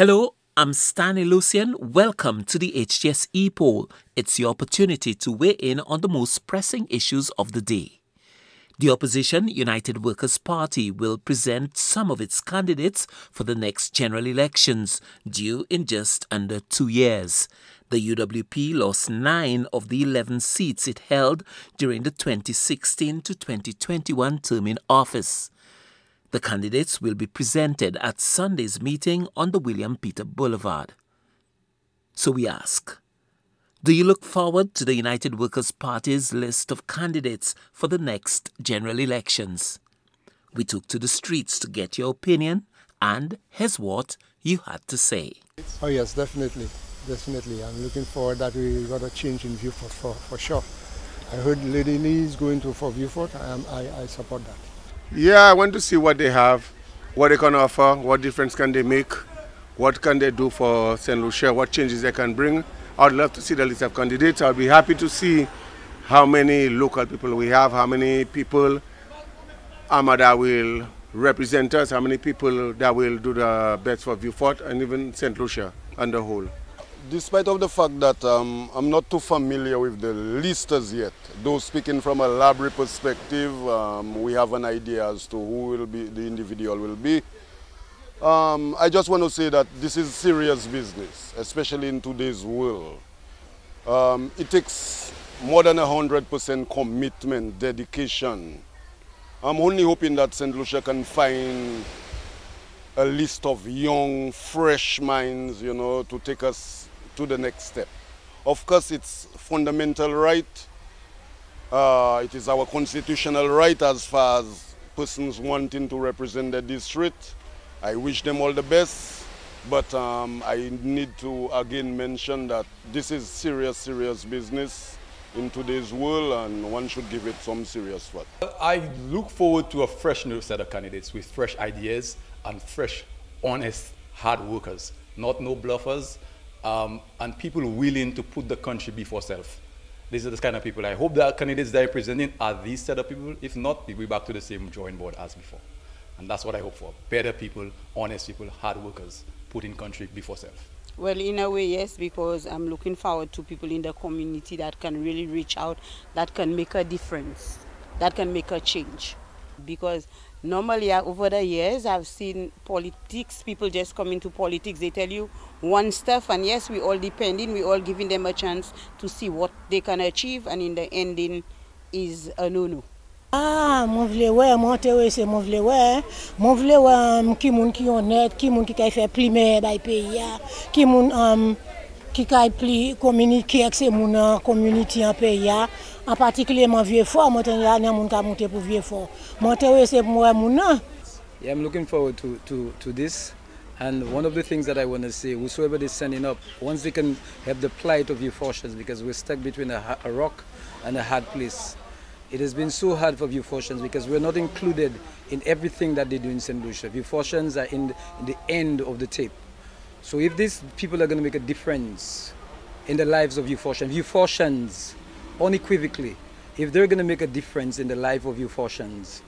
Hello, I'm Stanley Lucian. Welcome to the HTS ePoll. It's your opportunity to weigh in on the most pressing issues of the day. The opposition United Workers' Party will present some of its candidates for the next general elections, due in just under two years. The UWP lost nine of the 11 seats it held during the 2016 to 2021 term in office. The candidates will be presented at Sunday's meeting on the William Peter Boulevard. So we ask, do you look forward to the United Workers' Party's list of candidates for the next general elections? We took to the streets to get your opinion, and here's what you had to say. Oh yes, definitely, definitely. I'm looking forward that we got a change in view for, for, sure. I heard Lady Lee is going to for Vieux-Fort. I, I, I support that. Yeah, I want to see what they have, what they can offer, what difference can they make, what can they do for St. Lucia, what changes they can bring. I'd love to see the list of candidates. I'd be happy to see how many local people we have, how many people Amada will represent us, how many people that will do the best for Vieux-Fort and even St. Lucia on the whole. Despite of the fact that um, I'm not too familiar with the list as yet, though speaking from a library perspective, um, we have an idea as to who will be the individual will be. Um, I just want to say that this is serious business, especially in today's world. Um, it takes more than 100% commitment, dedication. I'm only hoping that St. Lucia can find a list of young, fresh minds, you know, to take us to the next step. Of course, it's fundamental right. Uh, it is our constitutional right as far as persons wanting to represent the district. I wish them all the best, but um, I need to again mention that this is serious, serious business in today's world and one should give it some serious thought. I look forward to a fresh new set of candidates with fresh ideas and fresh, honest, hard workers, not no bluffers, um, and people willing to put the country before self. These are the kind of people I hope the candidates that are presenting are these set of people. If not, we'll be back to the same drawing board as before. And that's what I hope for. Better people, honest people, hard workers, putting country before self. Well, in a way, yes, because I'm looking forward to people in the community that can really reach out, that can make a difference, that can make a change. Because normally uh, over the years, I've seen politics, people just come into politics, they tell you one stuff, and yes, we all depending, we all giving them a chance to see what they can achieve, and in the ending is a no-no. Ah, moun vle wè, moun terese moun vle wè, moun vle wè ki moun ki yonet, ki moun ki kay fè plimè bay peyi ki moun I'm looking forward to, to, to this. And one of the things that I want to say, whosoever is sending up, once they can have the plight of Vieux-Fortians, because we're stuck between a, a rock and a hard place. It has been so hard for Vieux-Fortians because we're not included in everything that they do in St. Lucia. Vieux-Fortians are in the, in the end of the tape. So if these people are going to make a difference in the lives of Vieux-Fortians, Vieux-Fortians, unequivocally, if they're going to make a difference in the life of Vieux-Fortians,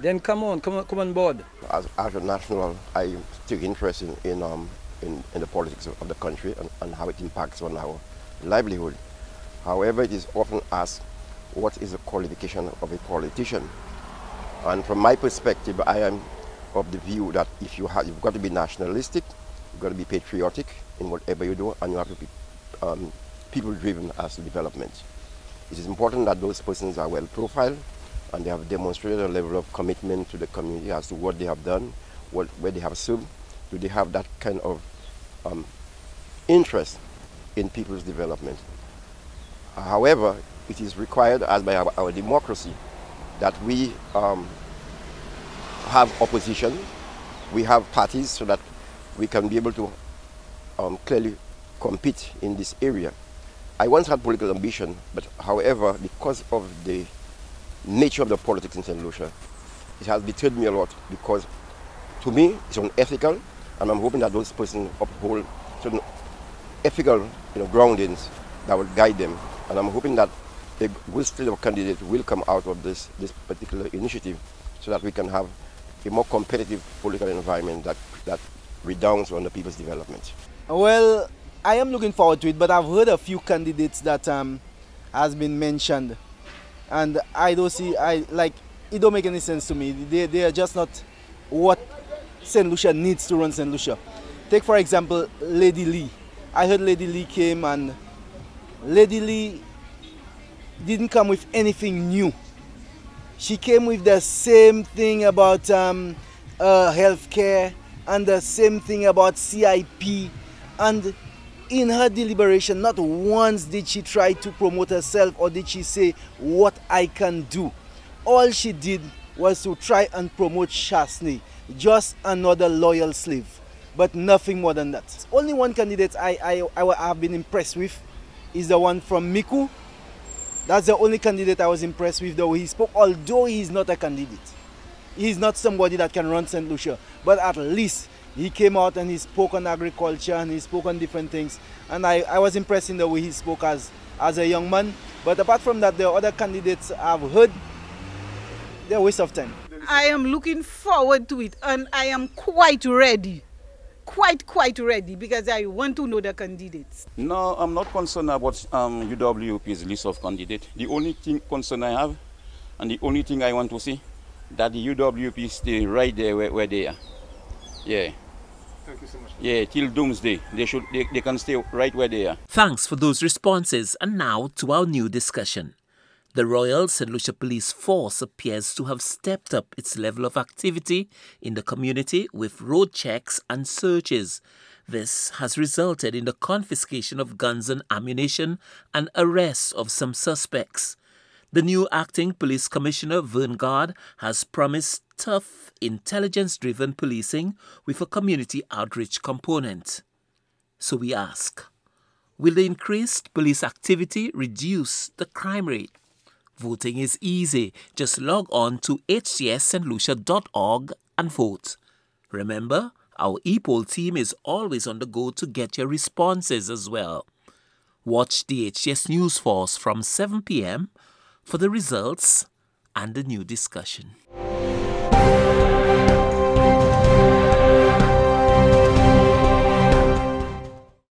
then come on, come on, come on board. As, as a national, I take interest in, in, um, in, in the politics of the country and, and how it impacts on our livelihood. However, it is often asked what is the qualification of a politician. And from my perspective, I am of the view that if you have, you've got to be nationalistic, you've got to be patriotic in whatever you do, and you have to be um, people-driven as to development. It is important that those persons are well profiled and they have demonstrated a level of commitment to the community as to what they have done, what, where they have served. Do they have that kind of um, interest in people's development? However, it is required as by our, our democracy that we um, have opposition, we have parties so that we can be able to um, clearly compete in this area. I once had political ambition, but however, because of the nature of the politics in St. Lucia, it has deterred me a lot because to me it's unethical and I'm hoping that those persons uphold certain ethical you know, groundings that will guide them. And I'm hoping that a good slate of candidates will come out of this, this particular initiative so that we can have a more competitive political environment that, that redounds on the people's development? Well, I am looking forward to it, but I've heard a few candidates that um, has been mentioned, and I don't see, I like, it don't make any sense to me. They, they are just not what St. Lucia needs to run St. Lucia. Take for example, Lady Lee. I heard Lady Lee came and Lady Lee didn't come with anything new. She came with the same thing about um, uh, healthcare and the same thing about CIP and in her deliberation, not once did she try to promote herself or did she say what I can do. All she did was to try and promote Chastanet, just another loyal slave, but nothing more than that. Only one candidate I, I, I have been impressed with is the one from Micoud. That's the only candidate I was impressed with the way he spoke, although he's not a candidate. He's not somebody that can run St. Lucia, but at least he came out and he spoke on agriculture and he spoke on different things. And I, I was impressed in the way he spoke as, as a young man. But apart from that, the other candidates I've heard, they're a waste of time. I am looking forward to it and I am quite ready. Quite, quite ready because I want to know the candidates. No, I'm not concerned about um, UWP's list of candidates. The only thing concern I have and the only thing I want to see that the UWP stay right there where, where they are. Yeah. Thank you so much. Yeah, till doomsday. They should they, they can stay right where they are. Thanks for those responses. And now to our new discussion. The Royal St. Lucia Police Force appears to have stepped up its level of activity in the community with road checks and searches. This has resulted in the confiscation of guns and ammunition and arrest of some suspects. The new acting police commissioner, Verne Garde, has promised tough, intelligence driven policing with a community outreach component. So we ask Will the increased police activity reduce the crime rate? Voting is easy. Just log on to htsstlucia.org and vote. Remember, our ePoll team is always on the go to get your responses as well. Watch the HTS News Force from 7 p.m for the results and the new discussion.